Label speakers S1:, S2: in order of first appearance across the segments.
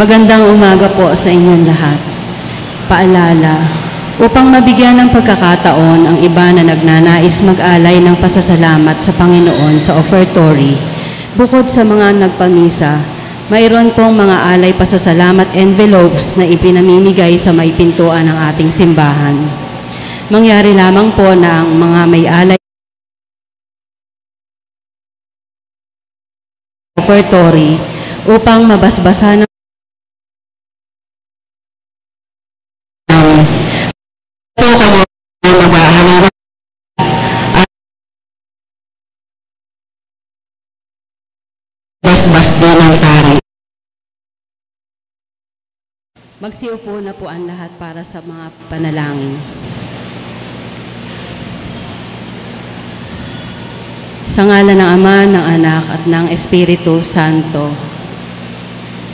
S1: Magandang umaga po sa inyong lahat. Paalala, upang mabigyan ng pagkakataon ang iba na nagnanais mag-alay ng pasasalamat sa Panginoon sa offertory, bukod sa mga nagpamisa, mayroon pong mga alay pasasalamat envelopes na ipinamimigay sa may pintuan ng ating simbahan. Mangyari lamang po na ang mga may alay offertory upang mabasbasan basbas din ang tari. Magsiupo na po ang lahat para sa mga panalangin. Sa ngala ng Ama, ng Anak, at ng Espiritu Santo.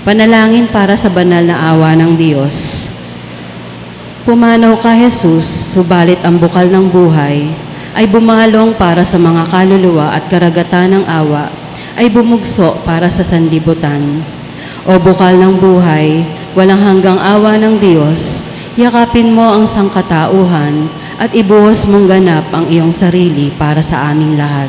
S1: Panalangin para sa banal na awa ng Diyos. Pumanaw ka, Jesus, subalit ang bukal ng buhay ay bumalong para sa mga kaluluwa at karagatan ng awa ay bumugso para sa sanlibutan. O bukal ng buhay, walang hanggang awa ng Diyos, yakapin mo ang sangkatauhan at ibuhos mong ganap ang iyong sarili para sa aming lahat.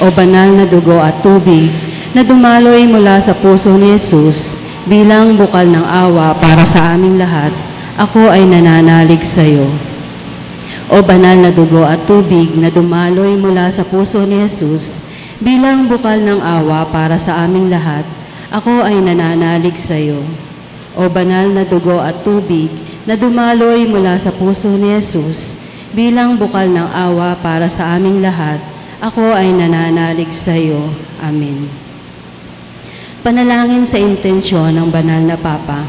S1: O banal na dugo at tubig na dumaloy mula sa puso ni Jesus bilang bukal ng awa para sa aming lahat, ako ay nananalig sa iyo. O banal na dugo at tubig na dumaloy mula sa puso ni Jesus bilang bukal ng awa para sa aming lahat, ako ay nananalig sa iyo. O banal na dugo at tubig na dumaloy mula sa puso ni Jesus bilang bukal ng awa para sa aming lahat, ako ay nananalig sa iyo. Amen. Panalangin sa intensyon ng banal na Papa.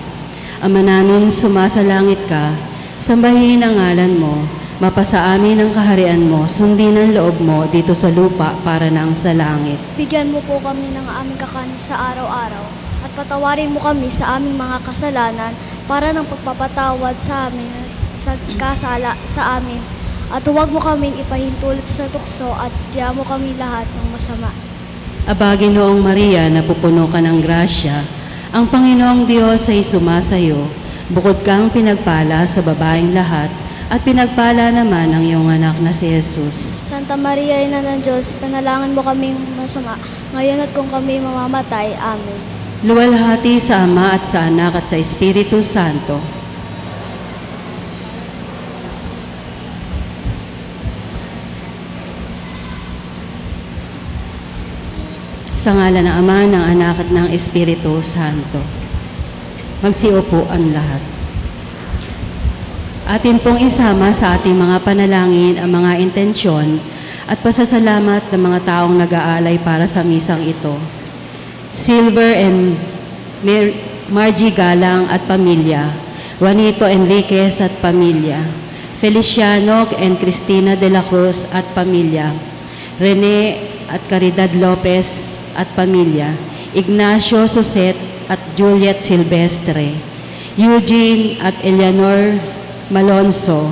S1: Ama namin, sumasalangit ka, sambahin ang ngalan mo, mapasa amin ang kaharian mo, sundin ang loob mo dito sa lupa para nang sa langit.
S2: Bigyan mo po kami ng aming kakanin sa araw-araw at patawarin mo kami sa aming mga kasalanan para ng pagpapatawad sa amin sa kasala sa amin. At huwag mo kaming ipahintulot sa tukso at tiya mo kami lahat ng masama.
S1: Aba, Ginoong Maria, napupuno ka ng grasya, ang Panginoong Diyos ay sumasayo, bukod kang pinagpala sa babaeng lahat, at pinagpala naman ang iyong anak na si Jesus.
S2: Santa Maria, Ina ng Diyos, panalangin mo kaming masama, ngayon at kung kami mamamatay. Amen.
S1: Luwalhati sa Ama at sa Anak at sa Espiritu Santo. Sa ngala ng Ama, ng Anak at ng Espiritu Santo. Magsiupo ang lahat. Atin pong isama sa ating mga panalangin ang mga intensyon at pasasalamat ng mga taong nag-aalay para sa misang ito. Silver and Mar- Margie Galang at pamilya, Juanito Enriquez at pamilya, Feliciano and Cristina de la Cruz at pamilya, Rene at Caridad Lopez at pamilya, Ignacio Suset at Juliet Silvestre, Eugene at Eleanor Malonzo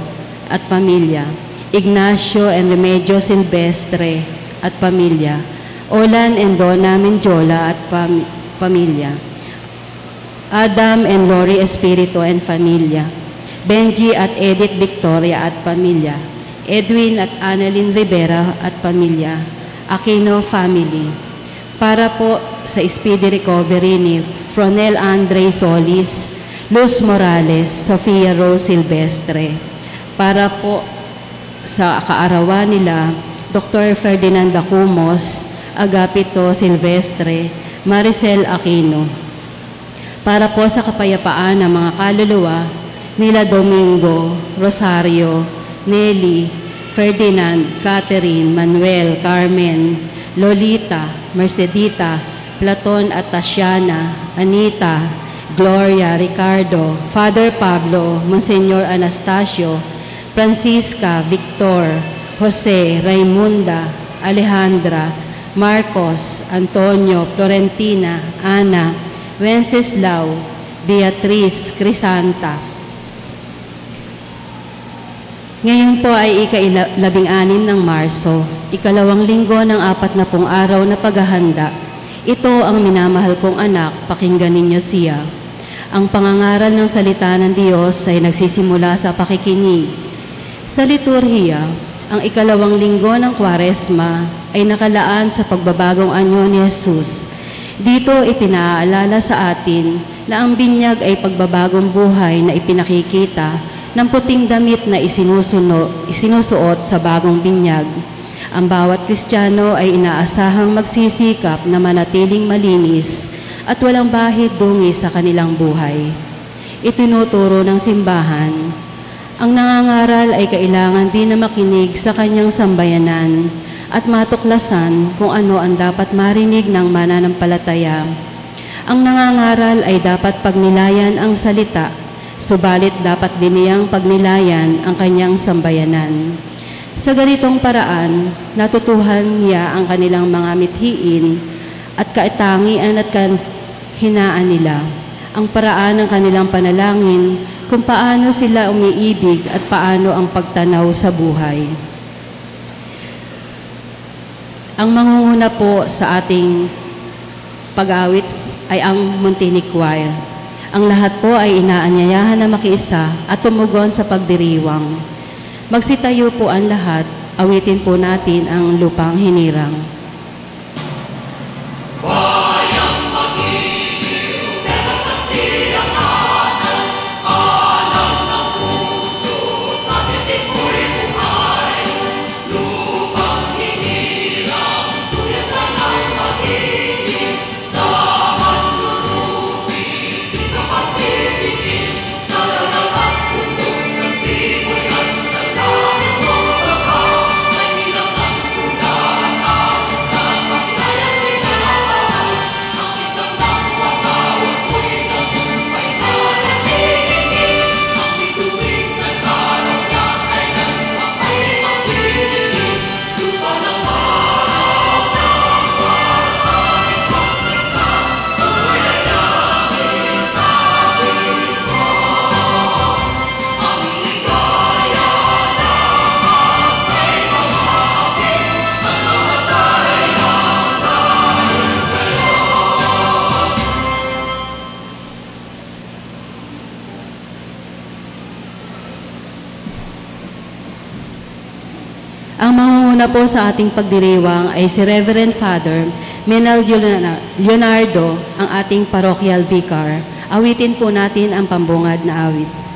S1: at pamilya, Ignacio and Remedio Silvestre at pamilya, Olan and Donna Menjola at pam- pamilya, Adam and Lori Espirito and pamilya, Benji at Edith Victoria at pamilya, Edwin at Annalyn Rivera at pamilya, Aquino family. Para po sa speedy recovery ni Fronel Andre Solis, Luz Morales, Sofia Rose Silvestre. Para po sa kaarawan nila, Dr. Ferdinand Dacumos, Agapito Silvestre, Maricel Aquino. Para po sa kapayapaan ng mga kaluluwa nila Domingo, Rosario, Nelly, Ferdinand, Catherine, Manuel, Carmen, Lolita, Mercedita, Platon at Tatiana, Anita, Gloria, Ricardo, Father Pablo, Monsignor Anastasio, Francisca, Victor, Jose, Raimunda, Alejandra, Marcos, Antonio, Florentina, Ana, Wenceslao, Beatriz, Crisanta. Ngayon po ay ika-labing anim ng Marso, ikalawang linggo ng apat na pong araw na paghahanda. Ito ang minamahal kong anak, pakinggan ninyo siya. Ang pangangaral ng salita ng Diyos ay nagsisimula sa pakikinig. Sa liturhiya, ang ikalawang linggo ng Kwaresma ay nakalaan sa pagbabagong anyo ni Jesus. Dito ipinaalala sa atin na ang binyag ay pagbabagong buhay na ipinakikita ng puting damit na isinusuno, isinusuot sa bagong binyag. Ang bawat Kristiyano ay inaasahang magsisikap na manatiling malinis at walang bahid dungi sa kanilang buhay. Itinuturo ng simbahan, ang nangangaral ay kailangan din na makinig sa kanyang sambayanan at matuklasan kung ano ang dapat marinig ng mananampalataya. Ang nangangaral ay dapat pagnilayan ang salita, subalit dapat din niyang pagnilayan ang kanyang sambayanan. Sa ganitong paraan, natutuhan niya ang kanilang mga mithiin at kaitangian at hinaan nila, ang paraan ng kanilang panalangin kung paano sila umiibig at paano ang pagtanaw sa buhay. Ang mangunguna po sa ating pag-awit ay ang Montini Choir. Ang lahat po ay inaanyayahan na makiisa at tumugon sa pagdiriwang. Magsitayo po ang lahat, awitin po natin ang lupang hinirang. Ang mangunguna po sa ating pagdiriwang ay si Reverend Father Menal Leonardo, ang ating parochial vicar. Awitin po natin ang pambungad na awit.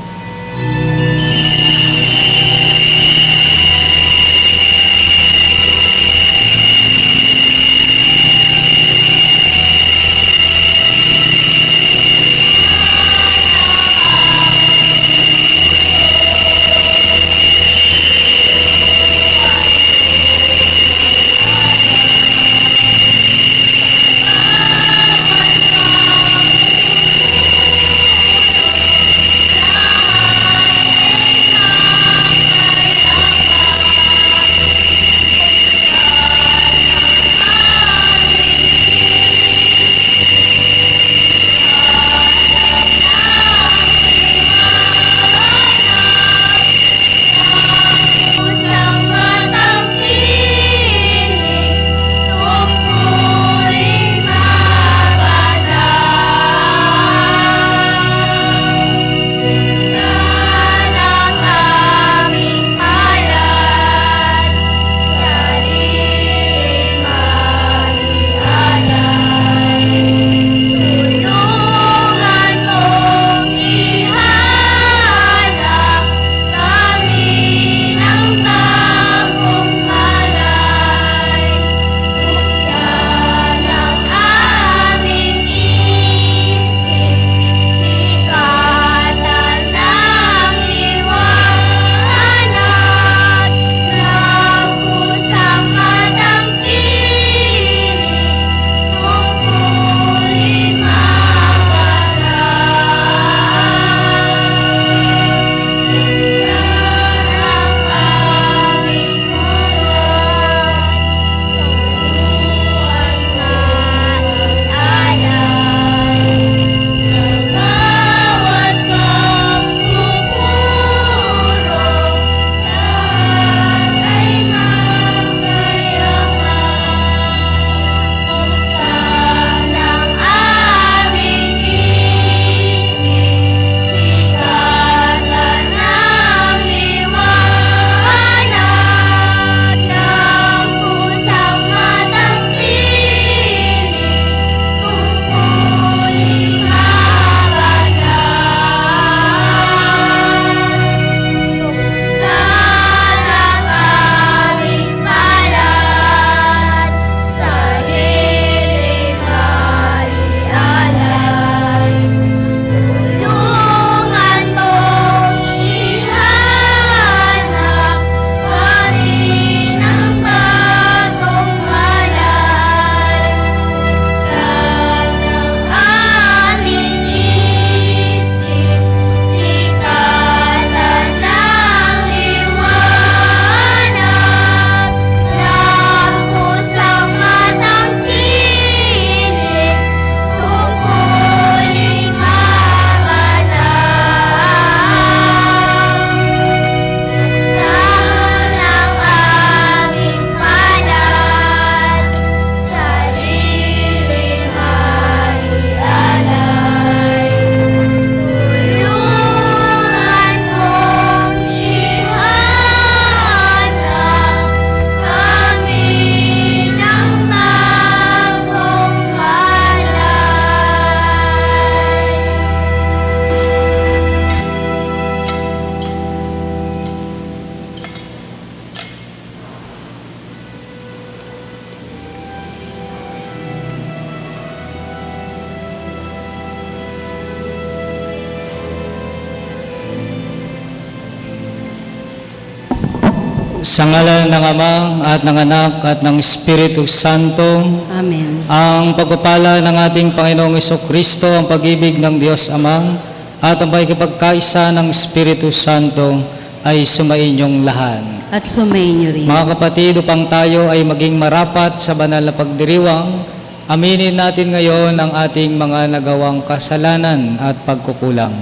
S3: Ng Ama at ng Anak at ng Espiritu Santo,
S1: Amen.
S3: ang pagpapala ng ating Panginoong Kristo, ang pag-ibig ng Diyos Ama, at ang pagkipagkaisa ng Espiritu Santo ay sumainyong lahat.
S1: At sumainyo rin.
S3: Mga kapatid, upang tayo ay maging marapat sa banal na pagdiriwang, aminin natin ngayon ang ating mga nagawang kasalanan at pagkukulang.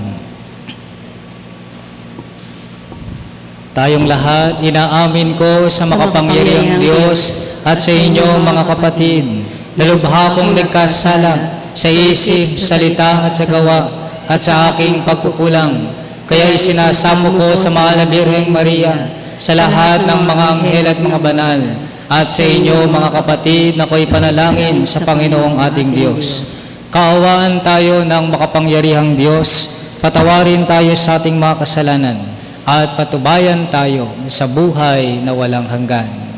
S3: Tayong lahat, inaamin ko sa
S1: Sa
S3: makapangyarihang Diyos at sa inyo mga kapatid, na lubha kong nagkasala sa isip, salita at sa gawa at sa aking pagkukulang. Kaya isinasamo ko sa mahal na Birheng Maria, sa lahat ng mga anghel at mga banal, at sa inyo mga kapatid na ko'y panalangin sa Panginoong ating Diyos. Kaawaan tayo ng makapangyarihang Diyos, patawarin tayo sa ating mga kasalanan, at patubayan tayo sa buhay na walang hanggan.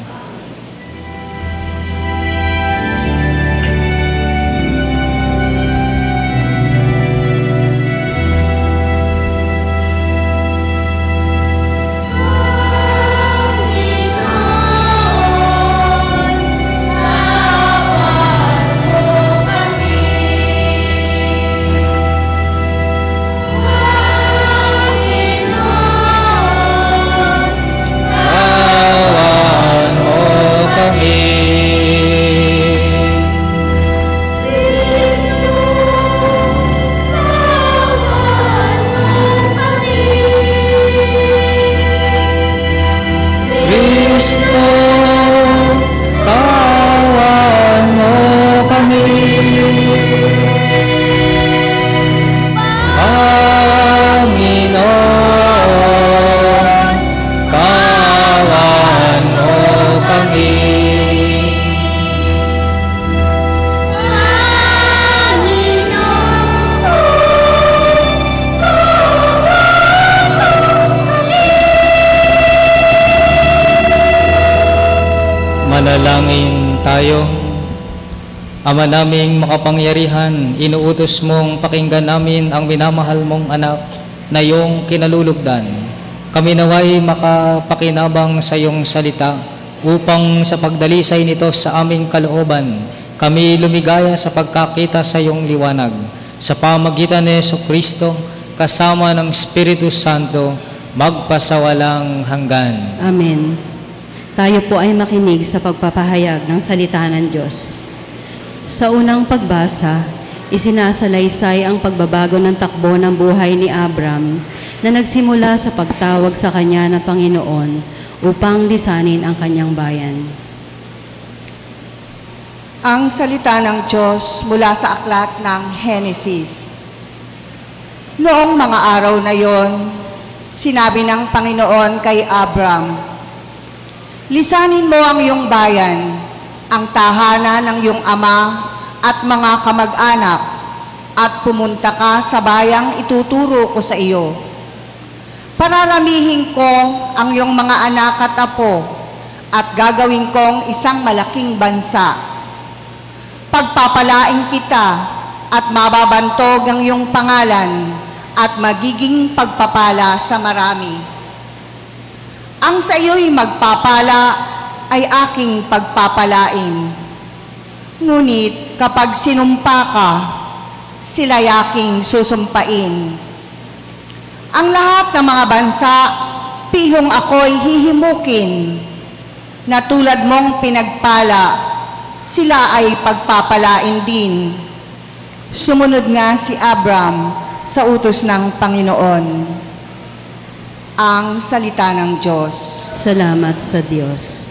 S3: Ama naming makapangyarihan, inuutos mong pakinggan namin ang minamahal mong anak na iyong kinalulugdan. Kami naway makapakinabang sa iyong salita upang sa pagdalisay nito sa aming kalooban, kami lumigaya sa pagkakita sa iyong liwanag. Sa pamagitan ni Yeso Kristo, kasama ng Espiritu Santo, magpasawalang hanggan.
S1: Amen. Tayo po ay makinig sa pagpapahayag ng salita ng Diyos. Sa unang pagbasa, isinasalaysay ang pagbabago ng takbo ng buhay ni Abram na nagsimula sa pagtawag sa kanya na Panginoon upang lisanin ang kanyang bayan.
S4: Ang salita ng Diyos mula sa aklat ng Henesis. Noong mga araw na yon, sinabi ng Panginoon kay Abram, Lisanin mo ang iyong bayan, ang tahanan ng iyong ama at mga kamag-anak, at pumunta ka sa bayang ituturo ko sa iyo. Pararamihin ko ang iyong mga anak at apo, at gagawin kong isang malaking bansa pagpapalain kita at mababantog ang iyong pangalan at magiging pagpapala sa marami. Ang sa iyo'y magpapala ay aking pagpapalain. Ngunit kapag sinumpa ka, sila'y aking susumpain. Ang lahat ng mga bansa, pihong ako'y hihimukin, na tulad mong pinagpala, sila ay pagpapalain din. Sumunod nga si Abram sa utos ng Panginoon. Ang salita ng Diyos.
S1: Salamat sa Diyos.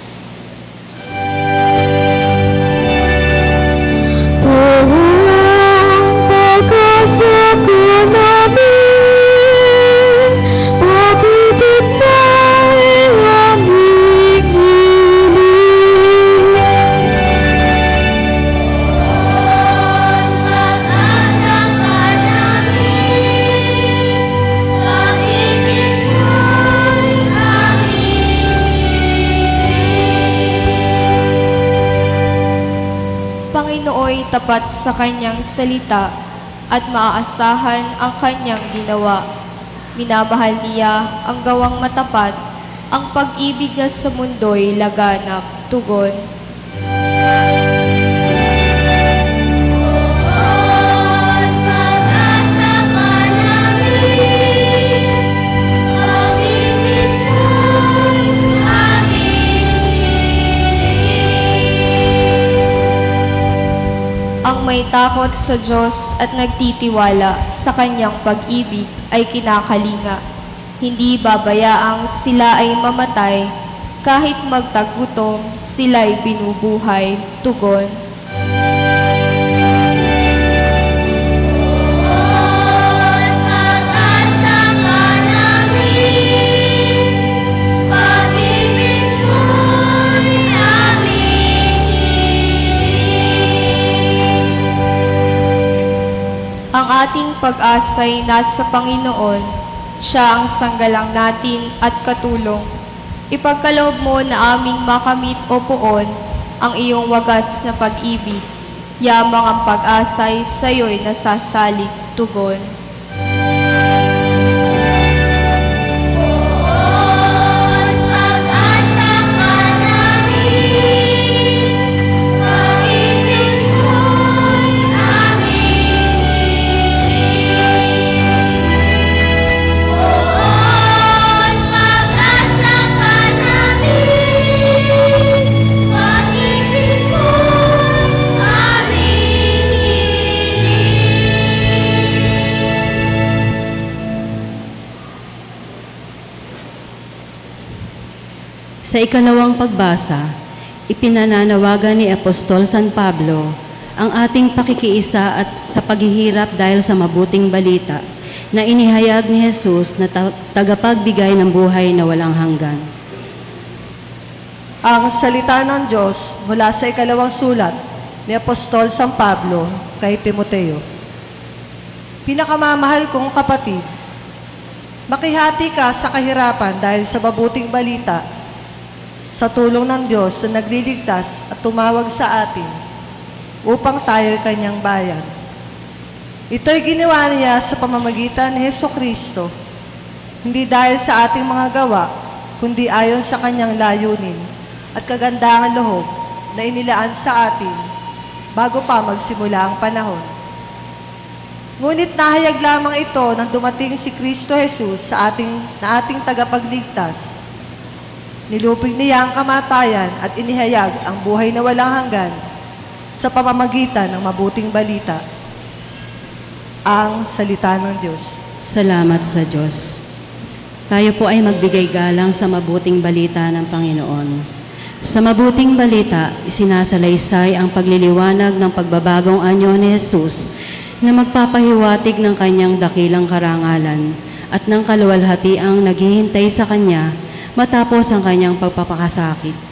S5: Tapat sa kanyang salita at maaasahan ang kanyang ginawa. Minamahal niya ang gawang matapat ang pag-ibig na sa mundo'y laganap. Tugon. May takot sa Diyos at nagtitiwala sa kanyang pag-ibig ay kinakalinga. Hindi babayaang sila ay mamatay, kahit magtagutom, sila'y binubuhay. Tugon. Pag-asa'y nasa Panginoon, siya ang sanggalang natin at katulong. Ipagkaloob mo na aming makamit o poon ang iyong wagas na pag-ibig. Yamang ang pag-asa'y sa'yo'y nasasalig tugon.
S6: Sa ikalawang pagbasa, ipinananawagan ni Apostol San Pablo ang ating pakikiisa at sa paghihirap dahil sa mabuting balita na inihayag ni Jesus na ta- tagapagbigay ng buhay na walang hanggan.
S7: Ang salita ng Diyos mula sa ikalawang sulat ni Apostol San Pablo kay Timoteo. Pinakamamahal kong kapatid, makihati ka sa kahirapan dahil sa mabuting balita sa tulong ng Diyos na nagliligtas at tumawag sa atin upang tayo'y kanyang bayan. Ito'y ginawa niya sa pamamagitan ni Heso Kristo, hindi dahil sa ating mga gawa, kundi ayon sa kanyang layunin at kagandahan loob na inilaan sa atin bago pa magsimula ang panahon. Ngunit nahayag lamang ito nang dumating si Kristo Jesus sa ating, na ating tagapagligtas. Nilupig niya ang kamatayan at inihayag ang buhay na walang hanggan sa pamamagitan ng mabuting balita. Ang salita ng Diyos.
S6: Salamat sa Diyos. Tayo po ay magbigay galang sa mabuting balita ng Panginoon. Sa mabuting balita, isinasalaysay ang pagliliwanag ng pagbabagong anyo ni Jesus na magpapahiwatig ng kanyang dakilang karangalan at ng kaluwalhatiang naghihintay sa kanya matapos ang kanyang pagpapakasakit.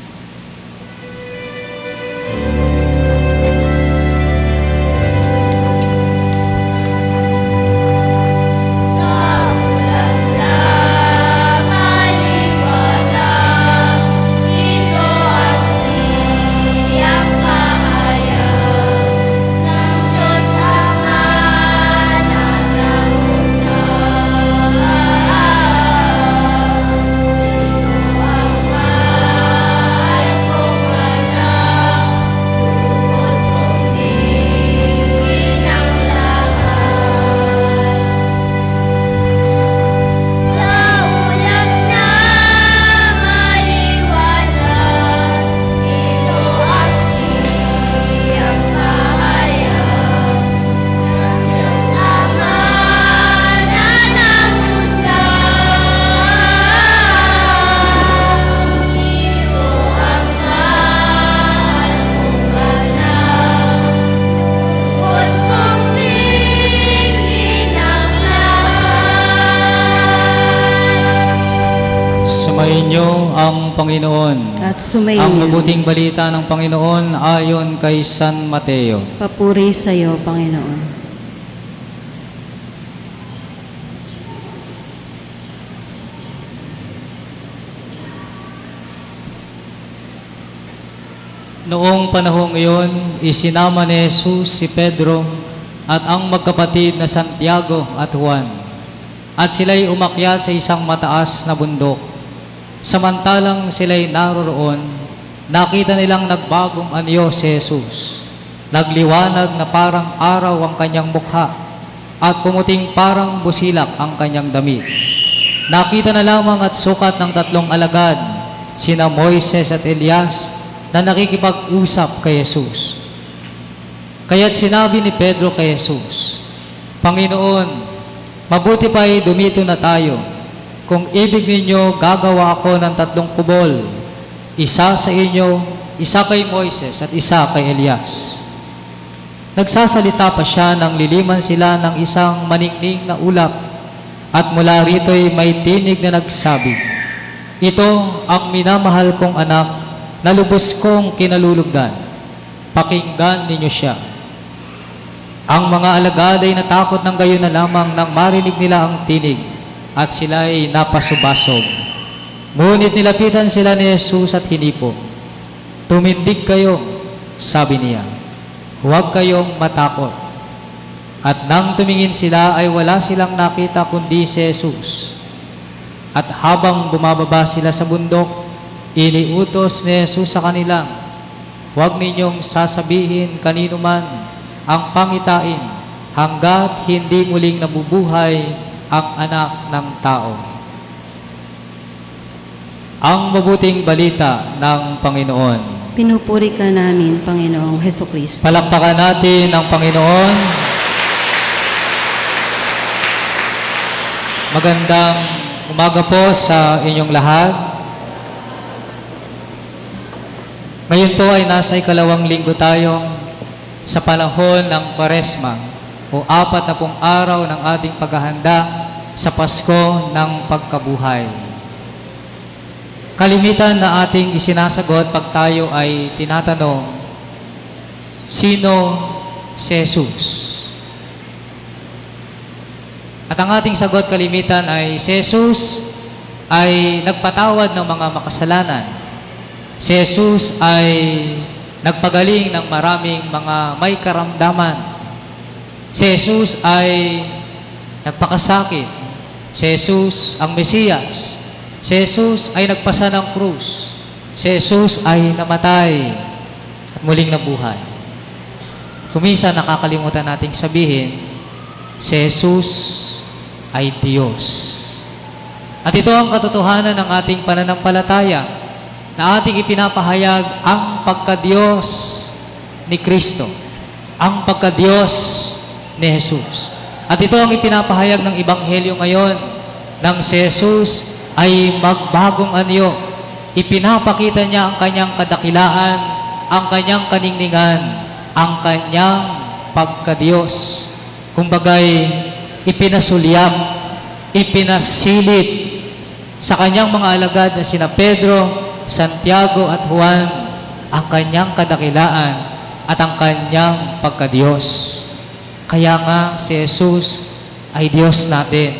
S6: Sumayin
S3: Ang mabuting balita ng Panginoon ayon kay San Mateo.
S6: Papuri sa iyo, Panginoon.
S3: Noong panahong iyon, isinama ni Jesus si Pedro at ang magkapatid na Santiago at Juan. At sila'y umakyat sa isang mataas na bundok. Samantalang sila'y naroroon, nakita nilang nagbagong anyo si Jesus. Nagliwanag na parang araw ang kanyang mukha at pumuting parang busilak ang kanyang damit. Nakita na lamang at sukat ng tatlong alagad, sina Moises at Elias, na nakikipag-usap kay Jesus. Kaya't sinabi ni Pedro kay Jesus, Panginoon, mabuti pa'y dumito na tayo. Kung ibig ninyo, gagawa ako ng tatlong kubol. Isa sa inyo, isa kay Moises at isa kay Elias. Nagsasalita pa siya nang liliman sila ng isang maningning na ulap at mula rito'y may tinig na nagsabi, Ito ang minamahal kong anak na lubos kong kinalulugdan. Pakinggan ninyo siya. Ang mga alagad ay natakot ng gayon na lamang nang marinig nila ang tinig at sila ay napasubasog. Ngunit nilapitan sila ni Jesus at hinipo. Tumindig kayo, sabi niya. Huwag kayong matakot. At nang tumingin sila ay wala silang nakita kundi si Jesus. At habang bumababa sila sa bundok, iniutos ni Jesus sa kanila, Huwag ninyong sasabihin kanino man ang pangitain hanggat hindi muling nabubuhay ang anak ng tao. Ang mabuting balita ng Panginoon.
S1: Pinupuri ka namin, Panginoong Heso Kristo.
S3: Palakpakan natin ang Panginoon. Magandang umaga po sa inyong lahat. Ngayon po ay nasa ikalawang linggo tayo sa panahon ng Kwaresma o apat na pong araw ng ating paghahanda sa Pasko ng Pagkabuhay. Kalimitan na ating isinasagot pag tayo ay tinatanong, Sino si Jesus? At ang ating sagot kalimitan ay, si Jesus ay nagpatawad ng mga makasalanan. Si Jesus ay nagpagaling ng maraming mga may karamdaman. Si Jesus ay nagpakasakit. Si Jesus ang Mesiyas. Si Jesus ay nagpasa ng krus. Si Jesus ay namatay at muling nabuhay. Kumisa nakakalimutan nating sabihin, si Jesus ay Diyos. At ito ang katotohanan ng ating pananampalataya na ating ipinapahayag ang pagka-Diyos ni Kristo, ang pagka-Diyos ni Jesus. At ito ang ipinapahayag ng Ebanghelyo ngayon nang si Jesus ay magbagong anyo. Ipinapakita niya ang kanyang kadakilaan, ang kanyang kaningningan, ang kanyang pagka-Diyos. Kumbagay, ipinasulyap, ipinasilip sa kanyang mga alagad na sina Pedro, Santiago at Juan ang kanyang kadakilaan at ang kanyang pagka-Diyos. Kaya nga si Jesus ay Diyos natin.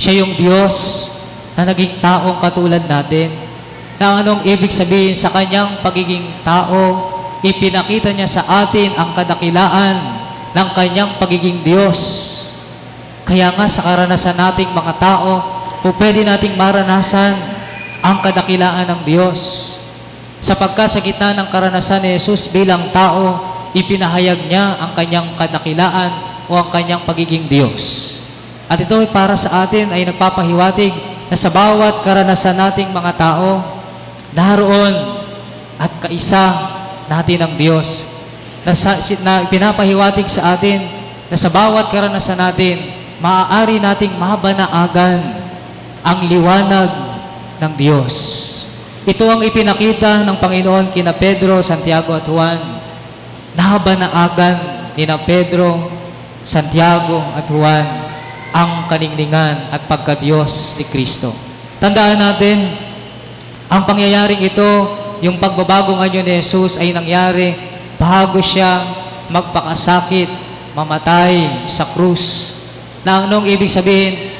S3: Siya yung Diyos na naging taong katulad natin. Na anong ibig sabihin sa kanyang pagiging tao, ipinakita niya sa atin ang kadakilaan ng kanyang pagiging Diyos. Kaya nga sa karanasan nating mga tao, o pwede nating maranasan ang kadakilaan ng Diyos. Sapagkat sa gitna ng karanasan ni Jesus bilang tao, ipinahayag niya ang kanyang kadakilaan o ang kanyang pagiging Diyos. At ito ay para sa atin ay nagpapahiwatig na sa bawat karanasan nating mga tao, naroon at kaisa natin ang Diyos. Na, sa, na pinapahiwatig sa atin na sa bawat karanasan natin, maaari nating mabanaagan ang liwanag ng Diyos. Ito ang ipinakita ng Panginoon kina Pedro, Santiago at Juan. Nahabanaagan ni na Pedro, Santiago at Juan ang kaningningan at pagka-Diyos ni Kristo. Tandaan natin, ang pangyayaring ito, yung pagbabago ngayon ni Jesus ay nangyari bago siya magpakasakit, mamatay sa krus. Na anong ibig sabihin?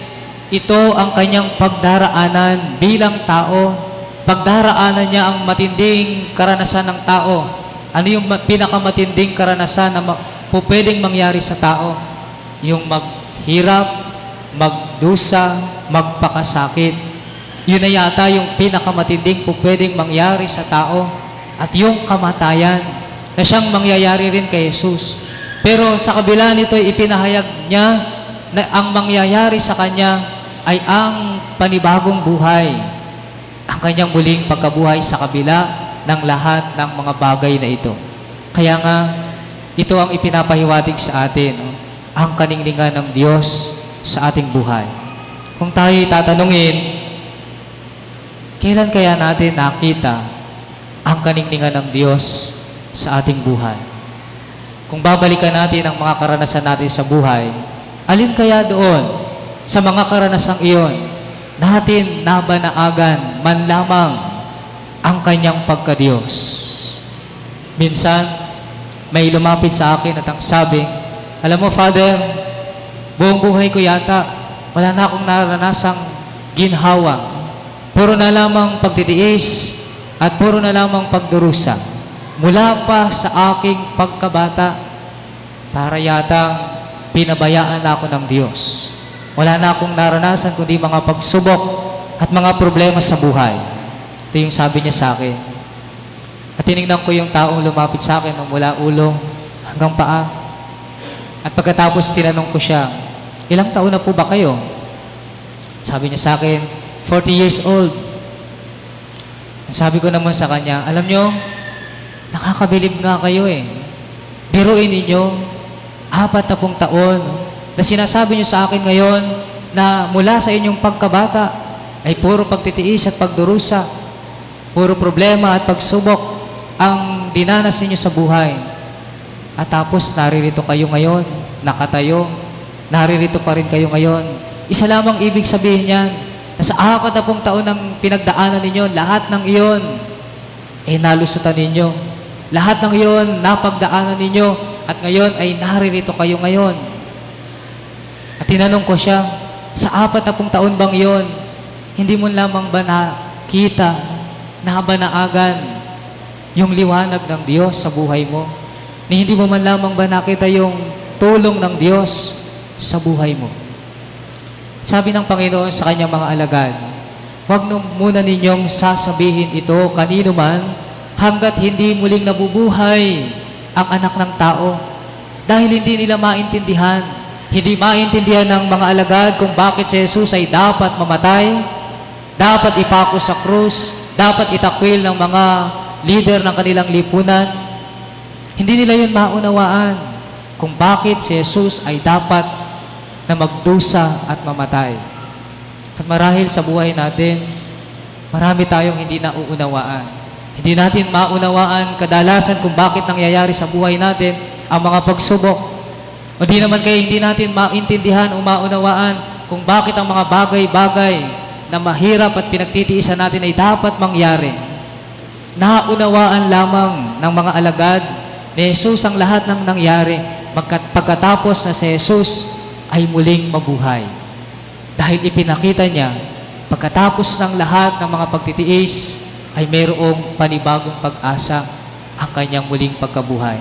S3: Ito ang kanyang pagdaraanan bilang tao. Pagdaraanan niya ang matinding karanasan ng tao. Ano yung pinakamatinding karanasan na po pwedeng mangyari sa tao? Yung maghirap, magdusa, magpakasakit. Yun na yata yung pinakamatinding po pwedeng mangyari sa tao at yung kamatayan na siyang mangyayari rin kay Jesus. Pero sa kabila nito ipinahayag niya na ang mangyayari sa kanya ay ang panibagong buhay. Ang kanyang muling pagkabuhay sa kabila ng lahat ng mga bagay na ito. Kaya nga, ito ang ipinapahiwatig sa atin, no? ang kaninglingan ng Diyos sa ating buhay. Kung tayo tatanungin, kailan kaya natin nakita ang kaninglingan ng Diyos sa ating buhay? Kung babalikan natin ang mga karanasan natin sa buhay, alin kaya doon sa mga karanasang iyon natin nabanaagan man lamang ang kanyang pagkadiyos? Minsan, may lumapit sa akin at ang sabi, alam mo, Father, buong buhay ko yata, wala na akong naranasang ginhawa. Puro na lamang pagtitiis at puro na lamang pagdurusa. Mula pa sa aking pagkabata, para yata pinabayaan na ako ng Diyos. Wala na akong naranasan kundi mga pagsubok at mga problema sa buhay. Ito yung sabi niya sa akin. At tinignan ko yung taong lumapit sa akin mula ulo hanggang paa. At pagkatapos tinanong ko siya, ilang taon na po ba kayo? Sabi niya sa akin, 40 years old. Ang sabi ko naman sa kanya, alam nyo, nakakabilib nga kayo eh. Biruin ninyo, apat na pong taon na sinasabi niyo sa akin ngayon na mula sa inyong pagkabata ay puro pagtitiis at pagdurusa, puro problema at pagsubok ang dinanas ninyo sa buhay. At tapos naririto kayo ngayon, nakatayo, naririto pa rin kayo ngayon. Isa lamang ibig sabihin niyan, na sa apat na pong taon ng pinagdaanan ninyo, lahat ng iyon ay nalusutan ninyo. Lahat ng iyon napagdaanan ninyo at ngayon ay naririto kayo ngayon. At tinanong ko siya, sa apat na pong taon bang iyon, hindi mo lamang ba nakita, nabanaagan yung liwanag ng Diyos sa buhay mo? Ni hindi mo man lamang ba nakita yung tulong ng Diyos sa buhay mo? Sabi ng Panginoon sa kanyang mga alagad, huwag nung muna ninyong sasabihin ito kanino man hanggat hindi muling nabubuhay ang anak ng tao dahil hindi nila maintindihan, hindi maintindihan ng mga alagad kung bakit si Jesus ay dapat mamatay, dapat ipako sa krus, dapat itakwil ng mga leader ng kanilang lipunan. Hindi nila yun maunawaan kung bakit si Jesus ay dapat na magdusa at mamatay. At marahil sa buhay natin, marami tayong hindi nauunawaan. Hindi natin maunawaan kadalasan kung bakit nangyayari sa buhay natin ang mga pagsubok. O di naman kaya hindi natin maintindihan o maunawaan kung bakit ang mga bagay-bagay na mahirap at pinagtitiisan natin ay dapat mangyari. Naunawaan lamang ng mga alagad ni Jesus ang lahat ng nangyari pagkatapos na si Jesus ay muling mabuhay. Dahil ipinakita niya, pagkatapos ng lahat ng mga pagtitiis, ay mayroong panibagong pag-asa ang kanyang muling pagkabuhay.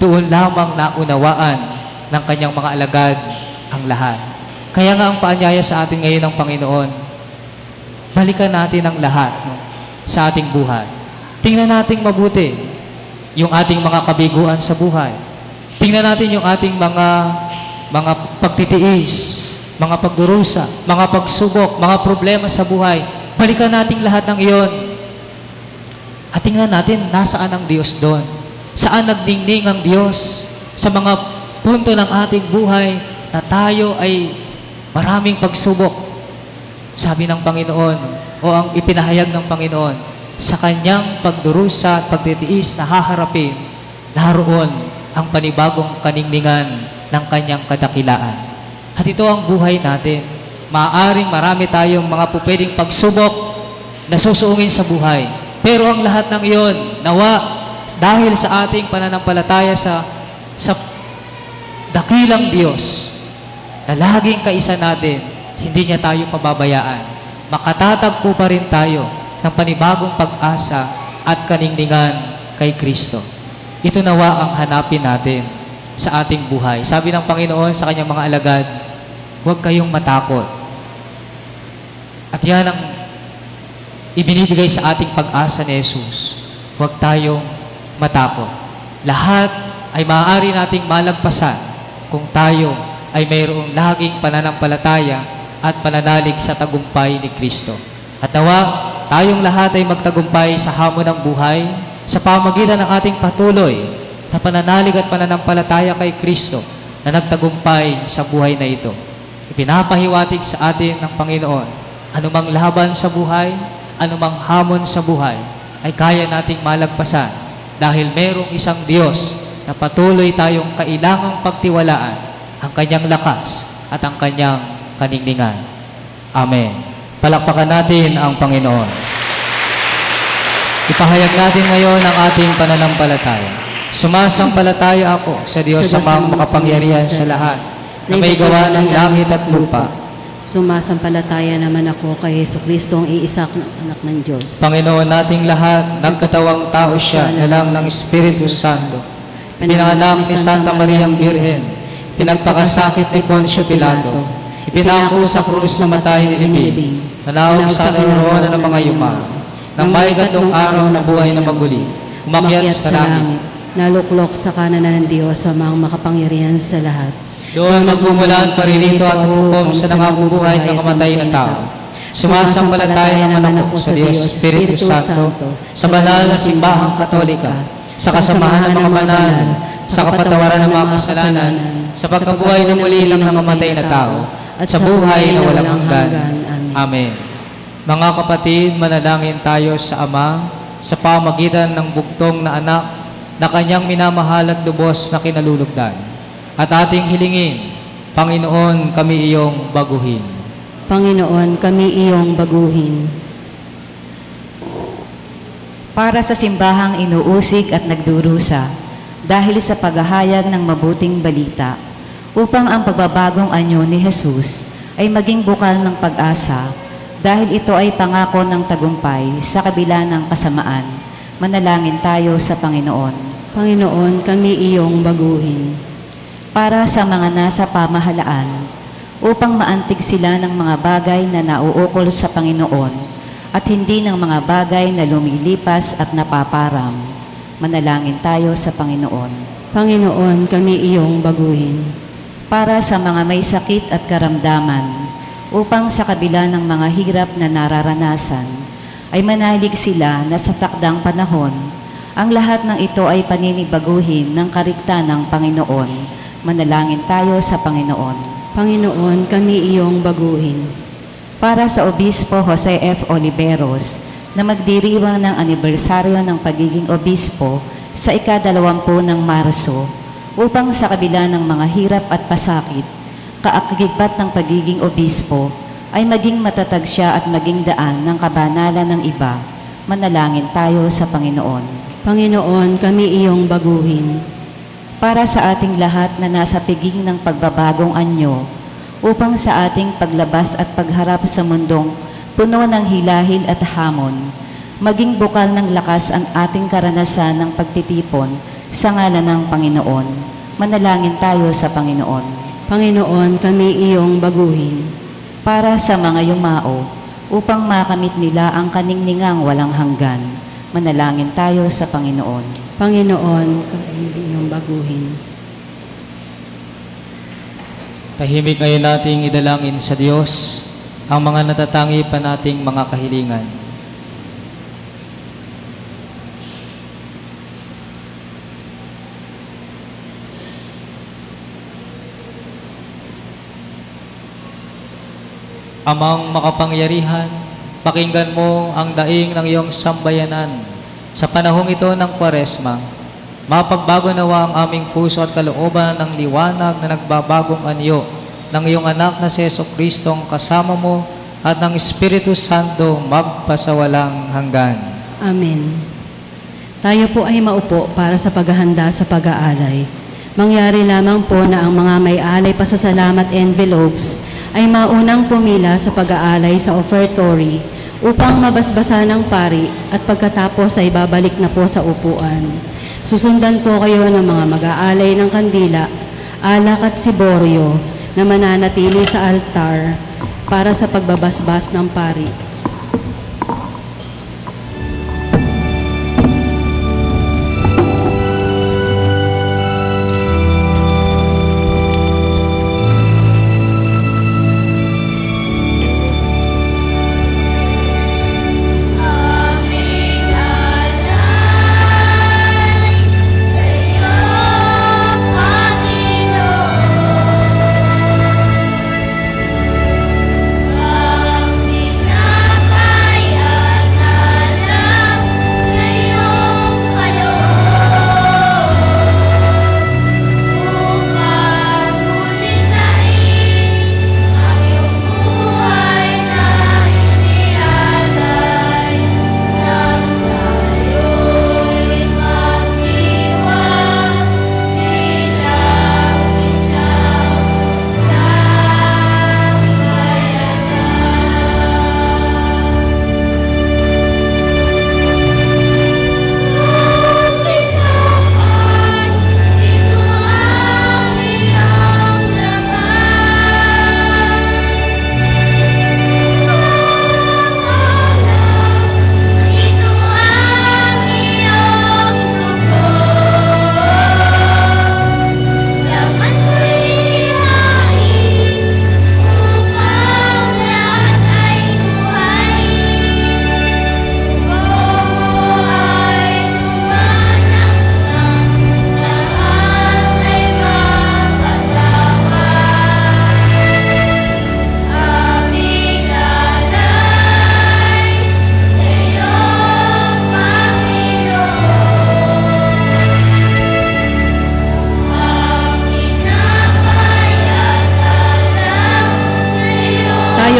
S3: Doon lamang naunawaan ng kanyang mga alagad ang lahat. Kaya nga ang paanyaya sa atin ngayon ng Panginoon, balikan natin ang lahat no, sa ating buhay. Tingnan natin mabuti yung ating mga kabiguan sa buhay. Tingnan natin yung ating mga mga pagtitiis, mga pagdurusa, mga pagsubok, mga problema sa buhay. Balikan natin lahat ng iyon. At tingnan natin, nasaan ang Diyos doon? Saan nagdingning ang Diyos sa mga punto ng ating buhay na tayo ay maraming pagsubok? Sabi ng Panginoon, o ang ipinahayag ng Panginoon, sa kanyang pagdurusa at pagtitiis na haharapin, naroon ang panibagong kaningningan ng kanyang kadakilaan. At ito ang buhay natin. Maaring marami tayong mga pupwedeng pagsubok na susuungin sa buhay. Pero ang lahat ng iyon, nawa, dahil sa ating pananampalataya sa, sa dakilang Diyos, na laging kaisa natin, hindi niya tayo pababayaan. Makatatagpo pa rin tayo ng panibagong pag-asa at kaningningan kay Kristo. Ito nawa ang hanapin natin sa ating buhay. Sabi ng Panginoon sa kanyang mga alagad, huwag kayong matakot. At yan ang ibinibigay sa ating pag-asa ni Jesus, huwag tayong matakot. Lahat ay maaari nating malagpasan kung tayo ay mayroong laging pananampalataya at pananalig sa tagumpay ni Kristo. At nawa, tayong lahat ay magtagumpay sa hamon ng buhay sa pamagitan ng ating patuloy na pananalig at pananampalataya kay Kristo na nagtagumpay sa buhay na ito. Ipinapahiwatig sa atin ng Panginoon, anumang laban sa buhay, anumang hamon sa buhay, ay kaya nating malagpasan dahil merong isang Diyos na patuloy tayong kailangang pagtiwalaan ang kanyang lakas at ang kanyang kaningningan. Amen. Palakpakan natin ang Panginoon. Ipahayag natin ngayon ang ating pananampalataya. Sumasampalataya ako sa Diyos sa mga makapangyarihan sa lahat na may gawa ng langit at lupa.
S1: Sumasampalataya naman ako kay Yesu Kristo ang iisak ng anak ng Diyos.
S3: Panginoon nating lahat, nagkatawang tao siya na lang ng Espiritu Santo. Pinanganak ni Santa Mariang Birhen, pinagpakasakit ni Poncio Pilato, ipinako sa krus na matay ni Libing, nanawag sa naroonan ng mga yuma, nang may gatlong araw na buhay na maguli, umakyat sa langit.
S1: naluklok sa kanan ng Diyos sa mga makapangyarihan sa lahat.
S3: Doon magmumula ang paririto at hukom sa nangabubuhay at nakamatay na tao. Sumasampalataya naman ako sa Diyos, Espiritu Santo, sa banal na simbahang katolika, sa kasamahan ng mga banal, sa kapatawaran ng mga kasalanan, sa pagkabuhay na muli ng namamatay na tao, at sa buhay na walang hanggan. Amen. Mga kapatid, manalangin tayo sa Ama sa pamagitan ng bugtong na anak na kanyang minamahal at lubos na kinalulugdan. At ating hilingin, Panginoon, kami iyong baguhin.
S1: Panginoon, kami iyong baguhin.
S8: para sa simbahang inuusig at nagdurusa dahil sa paghahayag ng mabuting balita upang ang pagbabagong anyo ni Jesus ay maging bukal ng pag-asa dahil ito ay pangako ng tagumpay sa kabila ng kasamaan. Manalangin tayo sa Panginoon.
S1: Panginoon, kami iyong baguhin.
S8: Para sa mga nasa pamahalaan upang maantig sila ng mga bagay na nauukol sa Panginoon at hindi ng mga bagay na lumilipas at napaparam. Manalangin tayo sa Panginoon.
S1: Panginoon, kami iyong baguhin.
S8: Para sa mga may sakit at karamdaman, upang sa kabila ng mga hirap na nararanasan, ay manalig sila na sa takdang panahon, ang lahat ng ito ay paninibaguhin ng karikta ng Panginoon. Manalangin tayo sa Panginoon.
S1: Panginoon, kami iyong baguhin.
S8: para sa Obispo Jose F. Oliveros na magdiriwang ng anibersaryo ng pagiging obispo sa ikadalawampu ng Marso upang sa kabila ng mga hirap at pasakit, kaakibat ng pagiging obispo ay maging matatag siya at maging daan ng kabanalan ng iba. Manalangin tayo sa Panginoon.
S1: Panginoon, kami iyong baguhin.
S8: para sa ating lahat na nasa piging ng pagbabagong anyo, upang sa ating paglabas at pagharap sa mundong puno ng hilahil at hamon, maging bukal ng lakas ang ating karanasan ng pagtitipon sa ngalan ng Panginoon. Manalangin tayo sa Panginoon.
S1: Panginoon, kami iyong baguhin.
S8: Para sa mga yumao, upang makamit nila ang kaningningang walang hanggan. Manalangin tayo sa Panginoon.
S1: Panginoon, kami iyong baguhin.
S3: Tahimik ngayon nating idalangin sa Diyos ang mga natatangi pa nating mga kahilingan. Amang makapangyarihan, pakinggan mo ang daing ng iyong sambayanan sa panahong ito ng Kwaresma. Mapagbago nawa ang aming puso at kalooban ng liwanag na nagbabagong anyo ng iyong anak na si Yeso Kristong kasama mo at ng Espiritu Santo magpasawalang hanggan.
S1: Amen. Tayo po ay maupo para sa paghahanda sa pag-aalay. Mangyari lamang po na ang mga may alay pasasalamat envelopes ay maunang pumila sa pag-aalay sa offertory upang mabasbasa ng pari at pagkatapos ay babalik na po sa upuan. Susundan po kayo ng mga mag-aalay ng kandila, alak at siboryo na mananatili sa altar para sa pagbabasbas ng pari.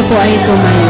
S6: Po ay.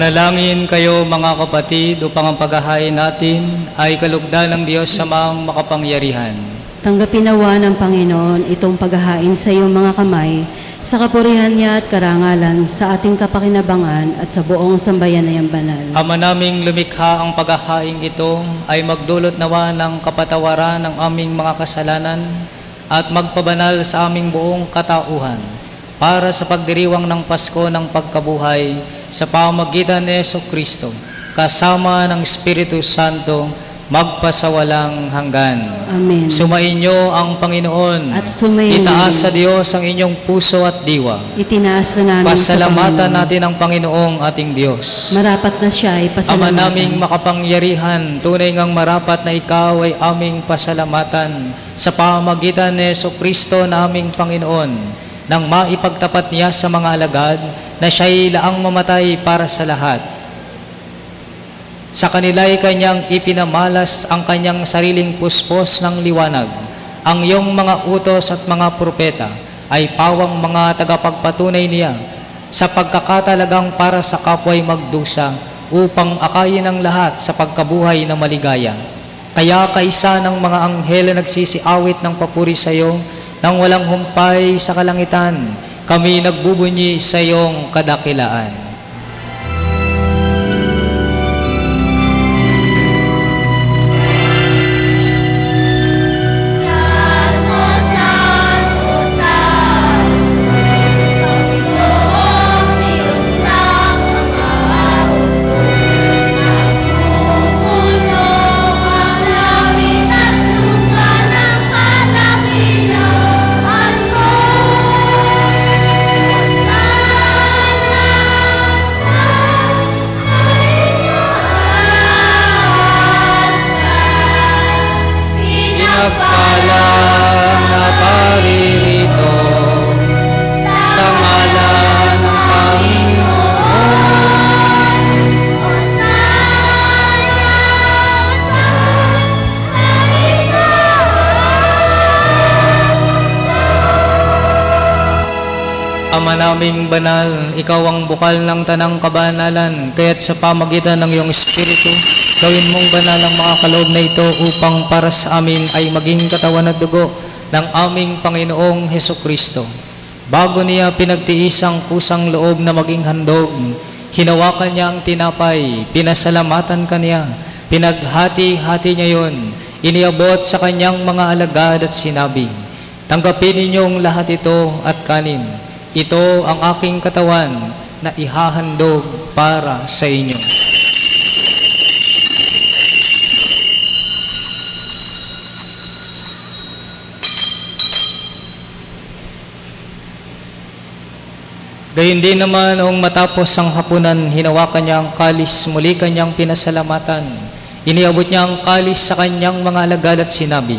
S3: Manalangin kayo mga kapatid upang ang paghahain natin ay kalugdan ng Diyos sa mga makapangyarihan.
S6: Tanggapin nawa ng Panginoon itong paghahain sa iyong mga kamay sa kapurihan niya at karangalan sa ating kapakinabangan at sa buong sambayanayang banal.
S3: Ama naming lumikha ang paghahain ito ay magdulot nawa ng kapatawaran ng aming mga kasalanan at magpabanal sa aming buong katauhan para sa pagdiriwang ng Pasko ng pagkabuhay sa pamagitan ni Yeso Kristo kasama ng Espiritu Santo magpasawalang hanggan.
S6: Amen.
S3: Sumainyo ang Panginoon
S6: At sumainyo
S3: Itaas sa Diyos ang inyong puso at diwa.
S6: Itinaas na namin sa
S3: Pasalamatan
S6: Panginoon.
S3: natin ang Panginoong ating Diyos.
S6: Marapat na siya ay
S3: Ama
S6: pasalamatan.
S3: naming makapangyarihan, tunay ngang marapat na ikaw ay aming pasalamatan sa pamagitan ni Yeso Kristo na aming Panginoon nang maipagtapat niya sa mga alagad na siya'y laang mamatay para sa lahat. Sa kanila'y kanyang ipinamalas ang kanyang sariling puspos ng liwanag. Ang iyong mga utos at mga propeta ay pawang mga tagapagpatunay niya sa pagkakatalagang para sa kapwa'y magdusa upang akayin ang lahat sa pagkabuhay na maligaya. Kaya kaisa ng mga anghel na nagsisiawit ng papuri sa iyo nang walang humpay sa kalangitan, kami nagbubunyi sa iyong kadakilaan. Ama naming banal, ikaw ang bukal ng tanang kabanalan, kaya't sa pamagitan ng iyong Espiritu, gawin mong banal ang mga kaloob na ito upang para sa amin ay maging katawan at dugo ng aming Panginoong Heso Kristo. Bago niya pinagtiis ang kusang loob na maging handog, hinawakan niya ang tinapay, pinasalamatan kaniya, pinaghati-hati niya yon, iniabot sa kanyang mga alagad at sinabi, Tanggapin ninyong lahat ito at kanin. Ito ang aking katawan na ihahandog para sa inyo. Gayun din naman noong matapos ang hapunan, hinawakan niya ang kalis, muli kanyang pinasalamatan. Iniabot niya ang kalis sa kanyang mga alagad at sinabi,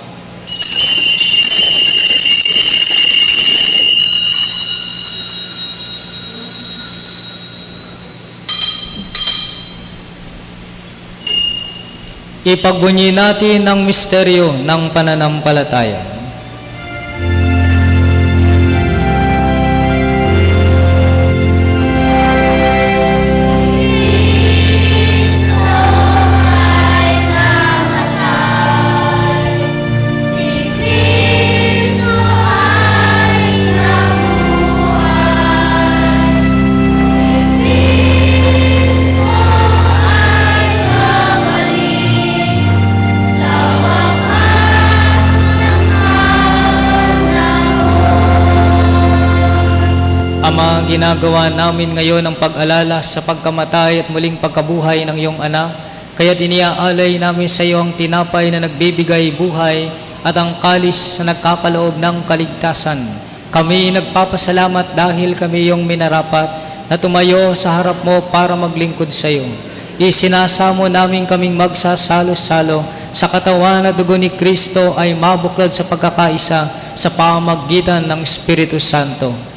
S3: Ipagbunyi natin ang misteryo ng pananampalataya. Ama, ginagawa namin ngayon ang pag-alala sa pagkamatay at muling pagkabuhay ng iyong anak. Kaya't iniaalay namin sa iyo ang tinapay na nagbibigay buhay at ang kalis na nagkakaloob ng kaligtasan. Kami nagpapasalamat dahil kami iyong minarapat na tumayo sa harap mo para maglingkod sa iyo. Isinasamo namin kaming magsasalo-salo sa katawan na dugo ni Kristo ay mabuklod sa pagkakaisa sa pamagitan ng Espiritu Santo.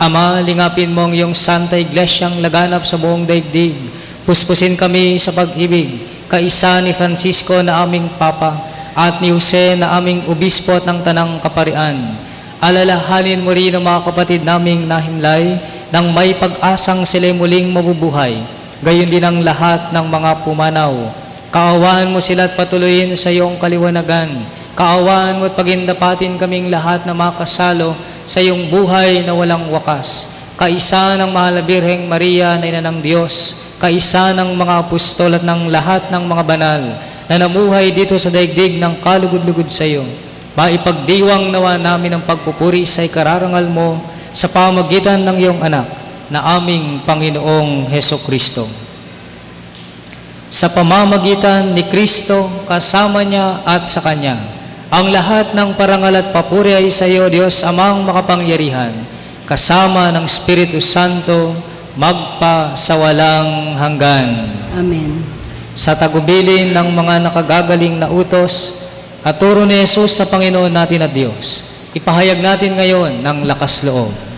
S3: Ama, lingapin mo ang iyong Santa Iglesyang laganap sa buong daigdig. Puspusin kami sa pag-ibig, kaisa ni Francisco na aming Papa at ni Jose na aming Obispo at ng Tanang Kaparian. Alalahanin mo rin ang mga kapatid naming nahimlay nang may pag-asang sila'y muling mabubuhay. Gayon din ang lahat ng mga pumanaw. Kaawaan mo sila at patuloyin sa iyong kaliwanagan. Kaawaan mo at pagindapatin kaming lahat na makasalo sa iyong buhay na walang wakas. Kaisa ng mahal na Birheng Maria na ina ng Diyos, kaisa ng mga apostol at ng lahat ng mga banal na namuhay dito sa daigdig ng kalugod-lugod sa iyo. Maipagdiwang nawa namin ang pagpupuri sa ikararangal mo sa pamagitan ng iyong anak na aming Panginoong Heso Kristo. Sa pamamagitan ni Kristo, kasama niya at sa Kanya, ang lahat ng parangal at papuri ay sa iyo, Diyos, amang makapangyarihan, kasama ng Espiritu Santo, magpa sa walang hanggan.
S1: Amen.
S3: Sa tagubilin ng mga nakagagaling na utos, at turo ni Jesus sa Panginoon natin at Diyos, ipahayag natin ngayon ng lakas loob.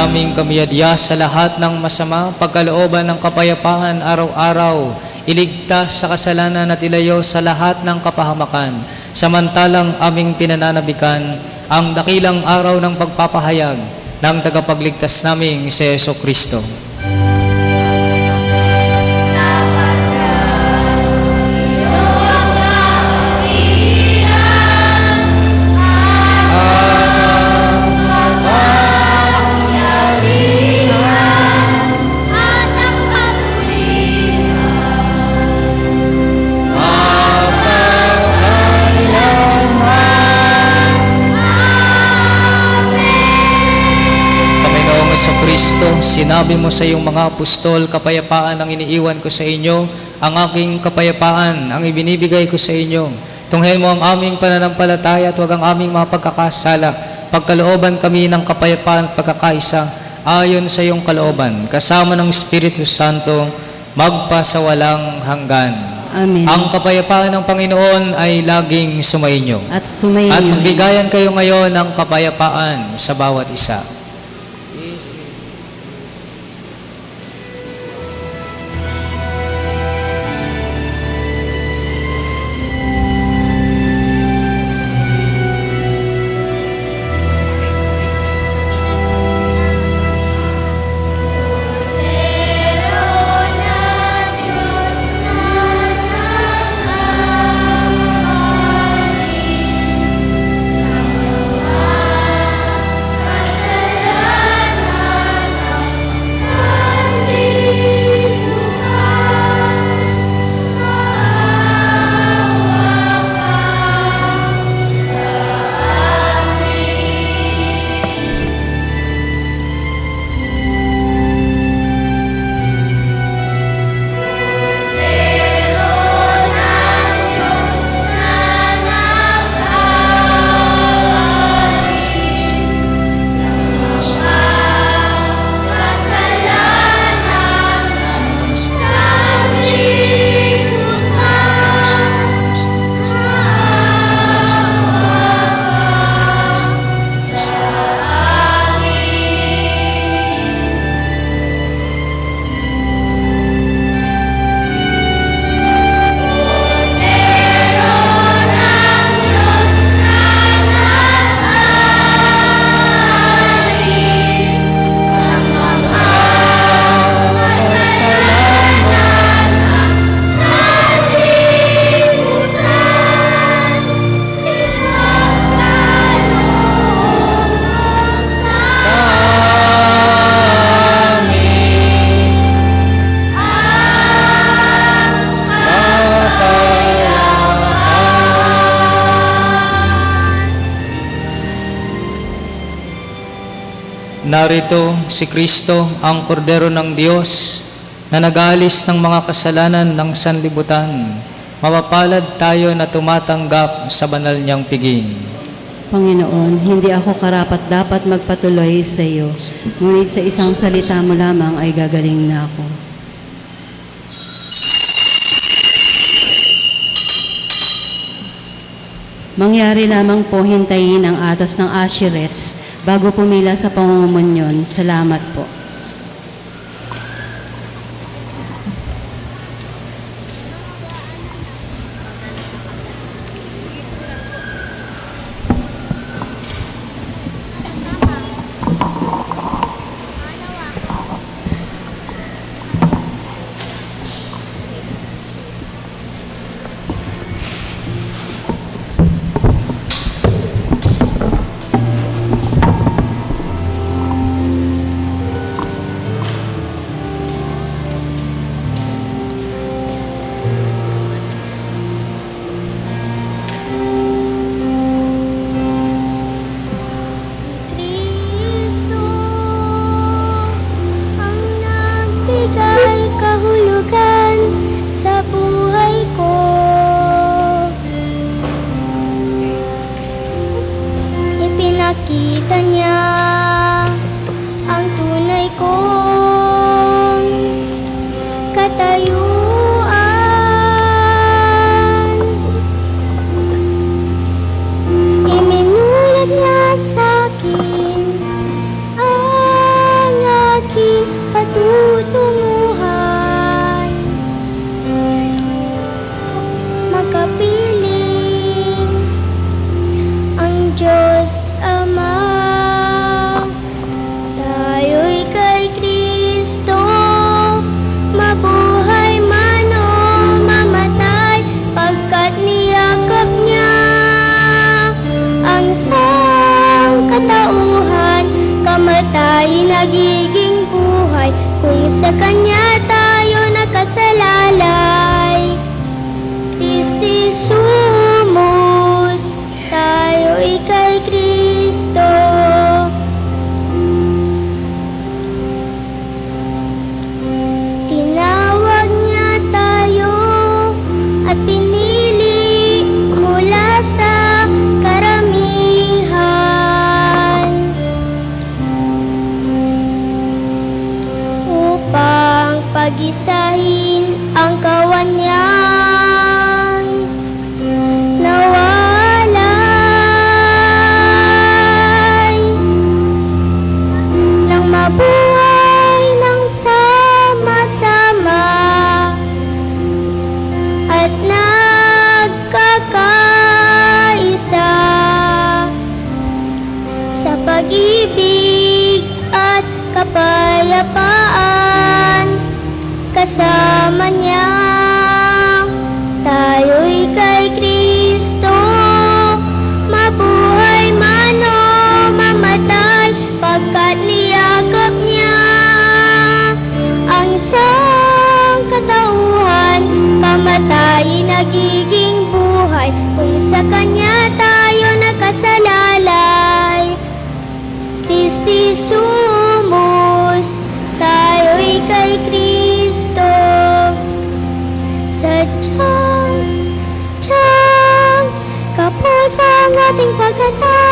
S6: Hinihiling namin kamiyadya sa lahat ng masama, pagkalooban ng kapayapaan araw-araw, iligtas sa kasalanan at ilayo sa lahat ng kapahamakan, samantalang aming pinananabikan ang dakilang araw ng pagpapahayag ng tagapagligtas naming si Yeso Kristo. Sinabi mo sa iyong mga apostol, kapayapaan ang iniiwan ko sa inyo, ang aking kapayapaan ang ibinibigay ko sa inyo. Tunghayin mo ang aming pananampalataya at huwag ang aming mga pagkakasala. Pagkalooban kami ng kapayapaan at pagkakaisa, ayon sa iyong kalooban, kasama ng Espiritu Santo, magpasawalang hanggan.
S1: Amen.
S6: Ang kapayapaan ng Panginoon ay laging sumainyo.
S1: At sumayin
S6: At
S1: niyo.
S6: bigayan kayo ngayon ng kapayapaan sa bawat isa. Narito si Kristo, ang kordero ng Diyos, na nagalis ng mga kasalanan ng sanlibutan. Mapapalad tayo na tumatanggap sa banal niyang piging.
S1: Panginoon, hindi ako karapat dapat magpatuloy sa iyo, ngunit sa isang salita mo lamang ay gagaling na ako. Mangyari lamang po hintayin ang atas ng Asherets bago pumila sa pangungumunyon. Salamat po.
S6: Ating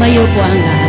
S1: Tumayo po ang lahat.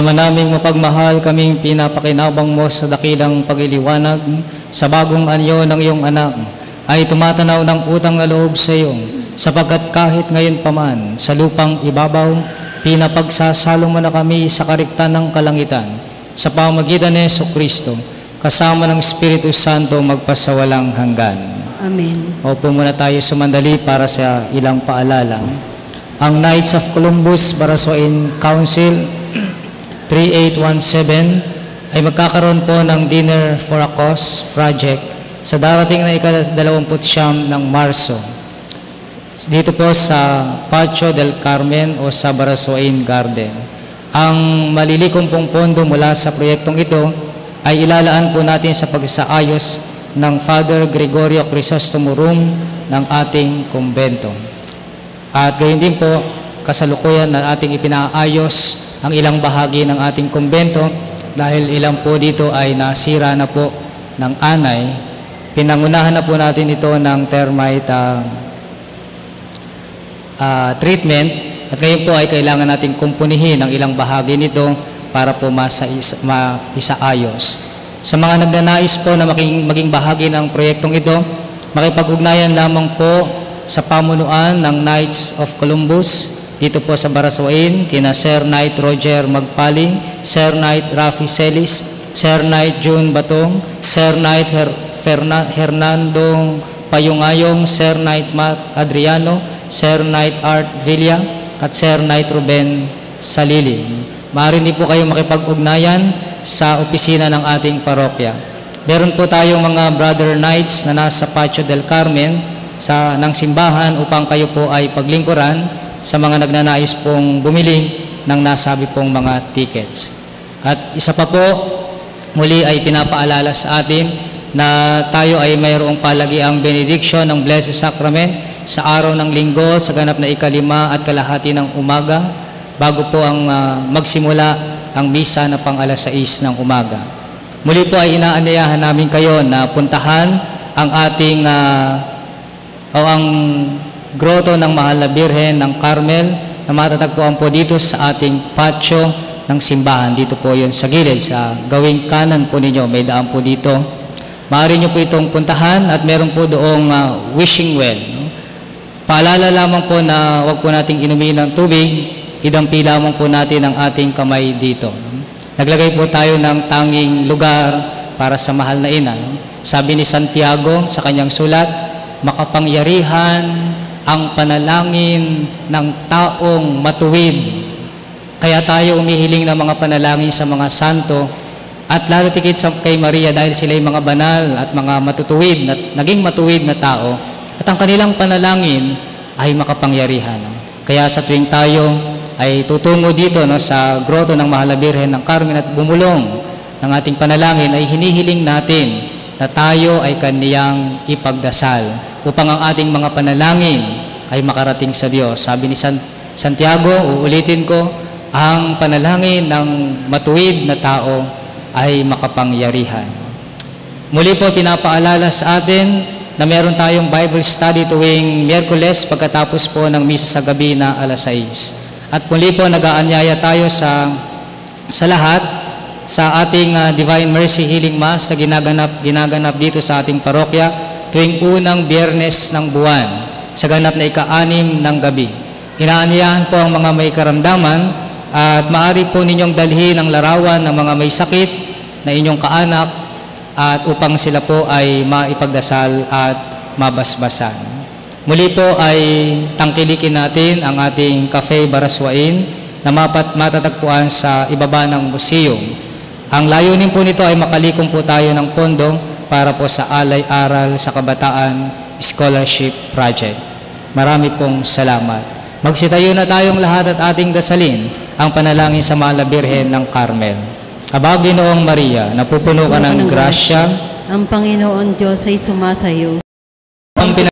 S3: Ama naming mapagmahal, kaming pinapakinabang mo sa dakilang pagiliwanag sa bagong anyo ng iyong anak ay tumatanaw ng utang na loob sa iyo sapagkat kahit ngayon pa man sa lupang ibabaw, pinapagsasalo mo na kami sa kariktan ng kalangitan sa pamagitan ni Yeso Kristo kasama ng Espiritu Santo magpasawalang hanggan.
S1: Amen.
S3: Opo muna tayo sumandali para sa ilang paalala. Ang Knights of Columbus Barasoin Council 3817 ay magkakaroon po ng Dinner for a Cause project sa darating na ika-29 ng Marso. Dito po sa Patio del Carmen o sa Barasoin Garden. Ang malilikom pong pondo mula sa proyektong ito ay ilalaan po natin sa pagsaayos ng Father Gregorio Crisostomo Room ng ating kumbento. At gayon din po, kasalukuyan na ating ipinaayos ang ilang bahagi ng ating kumbento dahil ilang po dito ay nasira na po ng anay. Pinangunahan na po natin ito ng termite ah, ah, treatment at ngayon po ay kailangan nating kumpunihin ang ilang bahagi nito para po masais, maisaayos. Sa mga nagnanais po na maging, maging bahagi ng proyektong ito, makipag-ugnayan lamang po sa pamunuan ng Knights of Columbus dito po sa Baraswain, kina Sir Knight Roger Magpaling, Sir Knight Rafi Celis, Sir Knight June Batong, Sir Knight Her Ferna Hernando Payungayong, Sir Knight Matt Adriano, Sir Knight Art Villa, at Sir Knight Ruben Salili. Maaari din po kayo makipag-ugnayan sa opisina ng ating parokya. Meron po tayong mga brother knights na nasa Patio del Carmen sa ng simbahan upang kayo po ay paglingkuran sa mga nagnanais pong bumili ng nasabi pong mga tickets. At isa pa po, muli ay pinapaalala sa atin na tayo ay mayroong palagiang benediction ng Blessed Sacrament sa araw ng linggo sa ganap na ikalima at kalahati ng umaga bago po ang ah, magsimula ang misa na pang alas 6 ng umaga. Muli po ay inaanyayahan namin kayo na puntahan ang ating ah, o ang Groto ng Mahal na Birhen ng Carmel na matatagpuan po dito sa ating patio ng simbahan. Dito po yun sa gilid, sa gawing kanan po ninyo, may daan po dito. Maaari nyo po itong puntahan at meron po doong ah, wishing well. no? Paalala lamang po na huwag po nating inumin ng tubig, idampi lamang po natin ang ating kamay dito. no? Naglagay po tayo ng tanging lugar para sa mahal na ina. no? Sabi ni Santiago sa kanyang sulat, makapangyarihan ang panalangin ng taong matuwid. Kaya tayo umihiling ng mga panalangin sa mga santo at lalo tikit sa kay Maria dahil sila ay mga banal at mga matutuwid, na, naging matuwid na tao at ang kanilang panalangin ay makapangyarihan. Kaya sa tuwing tayo ay tutungo dito no, sa groto ng Mahal na Birhen ng Carmen at bumulong ng ating panalangin ay hinihiling natin na tayo ay kaniyang ipagdasal upang ang ating mga panalangin ay makarating sa Diyos. Sabi ni San Santiago, uulitin ko, ang panalangin ng matuwid na tao ay makapangyarihan. Muli po pinapaalala sa atin na meron tayong Bible study tuwing Miyerkules pagkatapos po ng misa sa gabi na alas 6. At muli po nag-aanyaya tayo sa sa lahat sa ating ah, Divine Mercy Healing Mass na ginaganap, ginaganap dito sa ating parokya tuwing unang biyernes ng buwan sa ganap na ika-anim ng gabi. Inaanyayahan po ang mga may karamdaman at maari po ninyong dalhin ang larawan ng mga may sakit na inyong kaanak at upang sila po ay maipagdasal at mabasbasan. Muli po ay tangkilikin natin ang ating Cafe Baraswain na mapat matatagpuan sa ibaba ng museum. Ang layunin po nito ay makalikom po tayo ng pondo para po sa Alay Aral sa Kabataan Scholarship Project. Marami pong salamat. Magsitayo na tayong lahat at ating dasalin ang panalangin sa Mahal na Birhen ng Carmel. Abag Ginoong Maria, napupuno ka ng grasya,
S1: Ang Panginoon Diyos ay sumasayo.
S3: ang